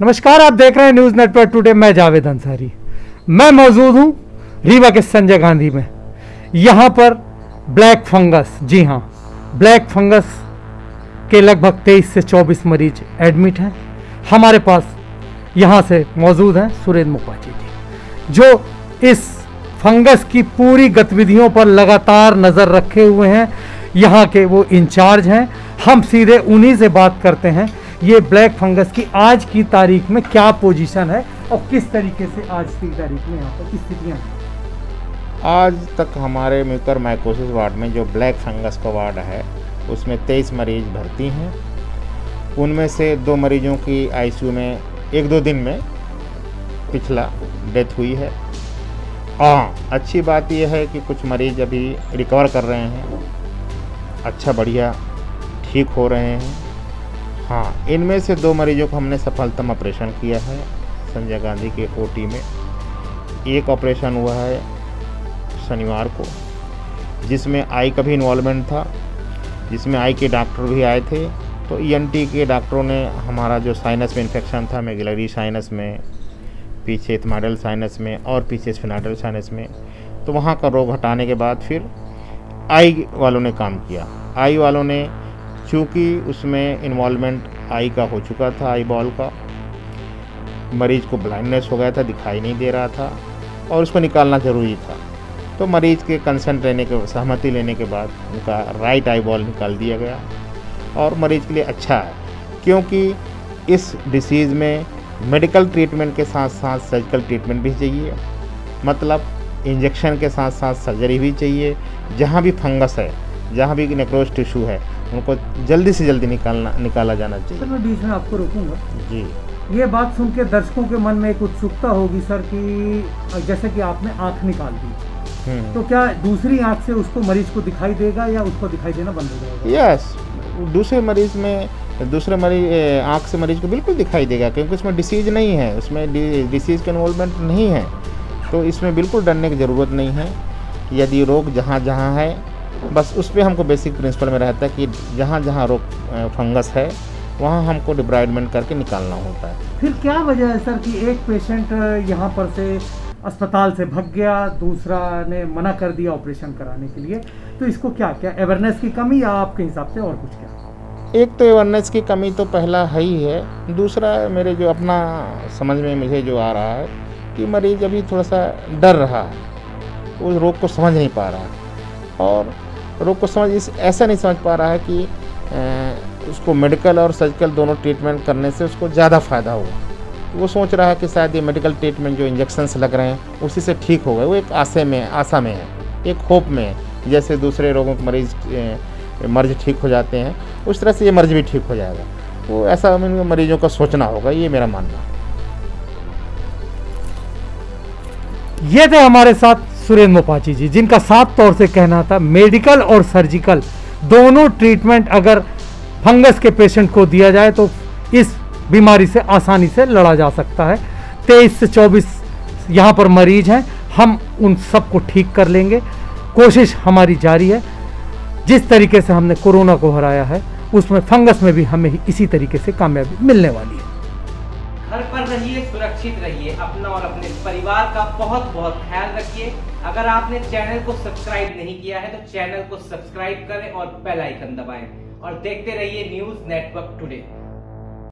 नमस्कार, आप देख रहे हैं न्यूज़ नेटवर्क टुडे मैं जावेद अंसारी। मैं मौजूद हूँ रीवा के संजय गांधी में। यहाँ पर ब्लैक फंगस, जी हाँ, ब्लैक फंगस के लगभग 23 से 24 मरीज़ एडमिट हैं। हमारे पास यहाँ से मौजूद हैं सुरेंद्र मुखर्जी जी, जो इस फंगस की पूरी गतिविधियों पर लगातार नज़र रखे हुए हैं। यहाँ के वो इंचार्ज हैं। हम सीधे उन्हीं से बात करते हैं ये ब्लैक फंगस की आज की तारीख में क्या पोजीशन है और किस तरीके से आज की तारीख में यहाँ पर स्थितियाँ हैं? आज तक हमारे म्यूकर माइकोसिस वार्ड में जो ब्लैक फंगस का वार्ड है, उसमें तेईस मरीज़ भर्ती हैं। उनमें से दो मरीजों की आईसीयू में एक दो दिन में पिछला डेथ हुई है। हाँ अच्छी बात यह है कि कुछ मरीज़ अभी रिकवर कर रहे हैं। अच्छा बढ़िया, ठीक हो रहे हैं। हाँ इनमें से दो मरीजों को हमने सफलतम ऑपरेशन किया है, संजय गांधी के ओटी में। एक ऑपरेशन हुआ है शनिवार को, जिसमें आई का भी इन्वॉल्वमेंट था, जिसमें आई के डॉक्टर भी आए थे। तो ईएनटी के डॉक्टरों ने हमारा जो साइनस में इन्फेक्शन था मेगलरी साइनस में, पीछे इथमाडल साइनस में और पीछे स्फिनाडल साइनस में तो वहाँ का रोग हटाने के बाद फिर आई वालों ने काम किया। आई वालों ने चूँकि उसमें इन्वॉल्वमेंट आई का हो चुका था आई बॉल का, मरीज़ को ब्लाइंडनेस हो गया था, दिखाई नहीं दे रहा था और उसको निकालना ज़रूरी था। तो मरीज़ के कंसेंट लेने के, सहमति लेने के बाद उनका राइट आई बॉल निकाल दिया गया और मरीज़ के लिए अच्छा है, क्योंकि इस डिसीज़ में मेडिकल ट्रीटमेंट के साथ साथ सर्जिकल ट्रीटमेंट भी चाहिए मतलब इंजेक्शन के साथ साथ सर्जरी भी चाहिए, जहाँ भी फंगस है। जहाँ भी नेक्रोज टिश्यू है उनको जल्दी से जल्दी निकालना निकाला जाना चाहिए। सर मैं बीच में आपको रोकूँगा। जी। ये बात सुन के दर्शकों के मन में एक उत्सुकता होगी सर कि जैसे कि आपने आँख निकाल दी। हम्म। तो क्या दूसरी आँख से उसको मरीज़ को दिखाई देगा या उसको दिखाई देना बंद हो जाएगा? यस दूसरे मरीज़ में दूसरे मरीज़ आँख से मरीज़ को बिल्कुल दिखाई देगा क्योंकि उसमें डिसीज नहीं है उसमें डिसीज का इन्वॉल्वमेंट नहीं है। तो इसमें बिल्कुल डरने की ज़रूरत नहीं है यदि रोग जहाँ जहाँ है बस उस पर हमको बेसिक प्रिंसिपल में रहता है कि जहाँ जहाँ रोग फंगस है वहाँ हमको डिब्राइडमेंट करके निकालना होता है। फिर क्या वजह है सर कि एक पेशेंट यहाँ पर से अस्पताल से भग गया दूसरा ने मना कर दिया ऑपरेशन कराने के लिए? तो इसको क्या क्या अवेयरनेस की कमी या आपके हिसाब से और कुछ क्या? एक तो अवेयरनेस की कमी तो पहला है ही है। दूसरा मेरे जो अपना समझ में मुझे जो आ रहा है कि मरीज़ अभी थोड़ा सा डर रहा है उस रोग को समझ नहीं पा रहा और रोग को समझ इस ऐसा नहीं समझ पा रहा है कि अ, उसको मेडिकल और सर्जिकल दोनों ट्रीटमेंट करने से उसको ज़्यादा फ़ायदा होगा वो सोच रहा है कि शायद ये मेडिकल ट्रीटमेंट जो इंजेक्शंस लग रहे हैं उसी से ठीक होगा वो एक आशे में आशा में है एक होप में है। जैसे दूसरे रोगों के मरीज़ मर्ज ठीक हो जाते हैं उस तरह से ये मर्ज भी ठीक हो जाएगा। वो ऐसा इन मरीजों का सोचना होगा ये मेरा मानना है। ये थे हमारे साथ सुरेंद्र मोपाची जी, जिनका साफ़ तौर से कहना था, मेडिकल और सर्जिकल दोनों ट्रीटमेंट अगर फंगस के पेशेंट को दिया जाए तो इस बीमारी से आसानी से लड़ा जा सकता है। तेईस से चौबीस यहाँ पर मरीज़ हैं। हम उन सबको ठीक कर लेंगे। कोशिश हमारी जारी है। जिस तरीके से हमने कोरोना को हराया है, उसमें फंगस में भी हमें इसी तरीके से कामयाबी मिलने वाली है। घर पर रहिए, सुरक्षित रहिए, अपना और अपने परिवार का बहुत बहुत ख्याल रखिए। अगर आपने चैनल को सब्सक्राइब नहीं किया है तो चैनल को सब्सक्राइब करें और बेल आइकन दबाएँ। और देखते रहिए न्यूज़ नेटवर्क टुडे।